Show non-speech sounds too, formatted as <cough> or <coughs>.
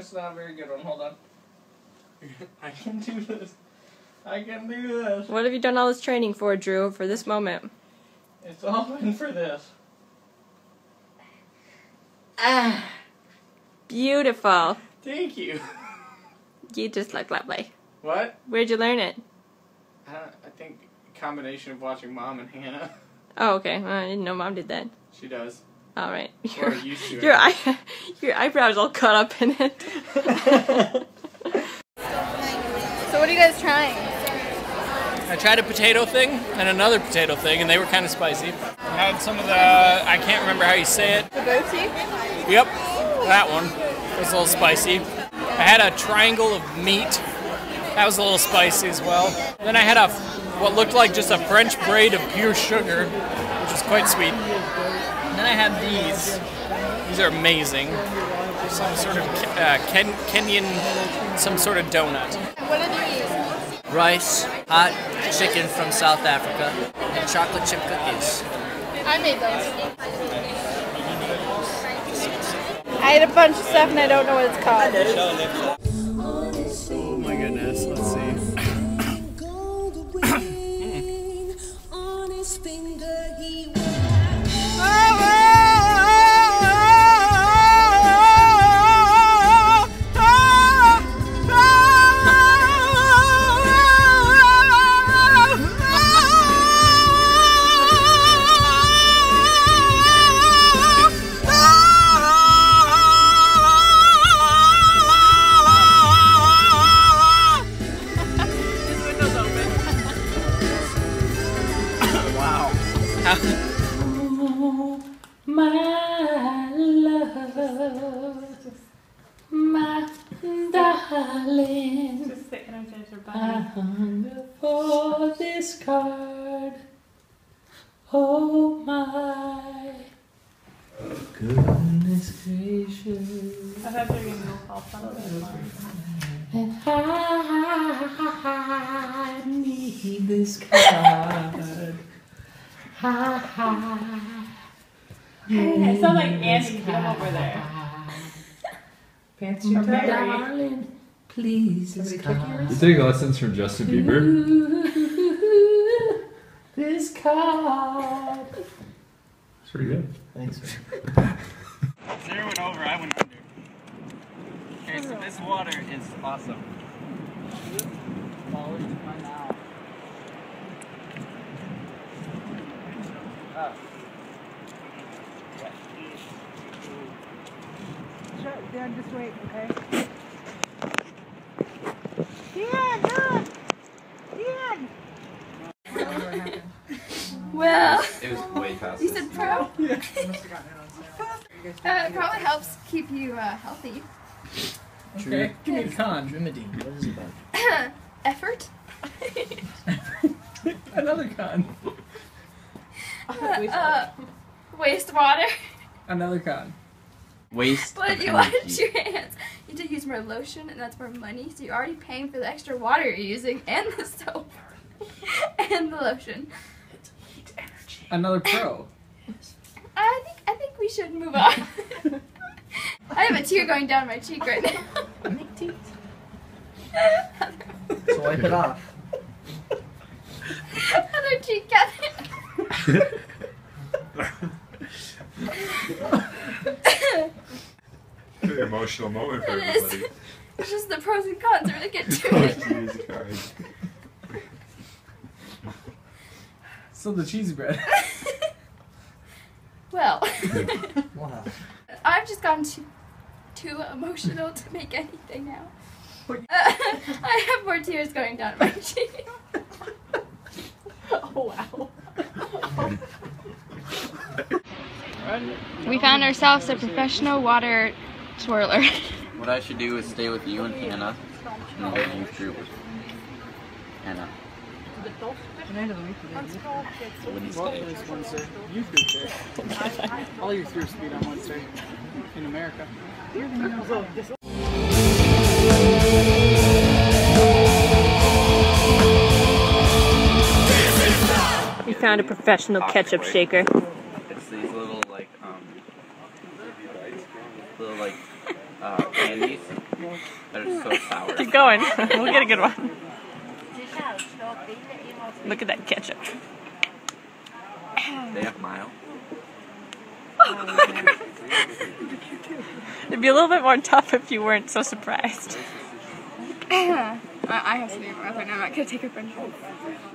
it's not a very good one. Hold on. <laughs> I can do this. I can do this. What have you done all this training for, Drew, for this moment? It's all been for this. Ah, Beautiful. thank you. You just look lovely. What? Where'd you learn it? I, don't, I think combination of watching Mom and Hannah. Oh, okay. Well, I didn't know Mom did that. She does. All right. Or Your, used to. your eye, <laughs> your eyebrows all caught up in it. So what are you guys trying? I tried a potato thing and another potato thing, and they were kind of spicy. I had some of the, I can't remember how you say it. The goatee? Yep, that one was a little spicy. I had a triangle of meat. That was a little spicy as well. Then I had a, what looked like just a French braid of pure sugar, which was quite sweet. And then I have these. These are amazing. Some sort of uh, Ken- Kenyan, some sort of donut. What did you eat? rice, hot chicken from South Africa, and chocolate chip cookies. I made those. I ate a bunch of stuff and I don't know what it's called. Love, my darling. Just the energizer I hunger for this card. Oh my goodness gracious. I thought they were going to go all fun this one. And I need this card. Ha ha. Hey, it sounds like mm-hmm. Andy Kim over there. <laughs> Pants too tight? darling, please. This You card. take lessons from Justin Bieber? <laughs> This card. It's pretty good. Thanks. Sara went over, I went under. Okay, so this water is awesome. Fall into my mouth. Oh. Sure, Dan, just wait, okay? Dan, look! Dan! Well, It was way past you said pro? <laughs> uh, it probably helps keep you uh, healthy. Okay, give me the con. Drimidine, what is it about? <laughs> Effort? <laughs> Another con. uh, wastewater. Another con. Waste But you wash your hands. You need to use more lotion, and that's more money. So you're already paying for the extra water you're using, and the soap, <laughs> and the lotion. It's heat energy. Another pro. <laughs> I think I think we should move on. <laughs> I have a tear going down my cheek right now. Make teeth. so wipe it off. Other cheek, Catherine. Emotional moment for It is. everybody. <laughs> It's just the pros and cons. We're gonna get to Oh, it. Jesus Christ. Still the cheesy bread. <laughs> well, <laughs> Wow. I've just gotten too too emotional to make anything now. Uh, I have more tears going down my cheek. Oh, wow. We found ourselves a professional water swirler. What I should do is stay with you and Hannah and the youth group. Hannah. Wouldn't stay. Youth group there. All youth groups meet on Wednesday in America. We found a professional ketchup shaker. It's these little like um little like uh, candies that are so sour. Keep going. <laughs> we'll get a good one. Look at that ketchup. They have mild. <laughs> It'd be a little bit more tough if you weren't so surprised. <coughs> I, I have to be more. I'm not gonna take a french fry.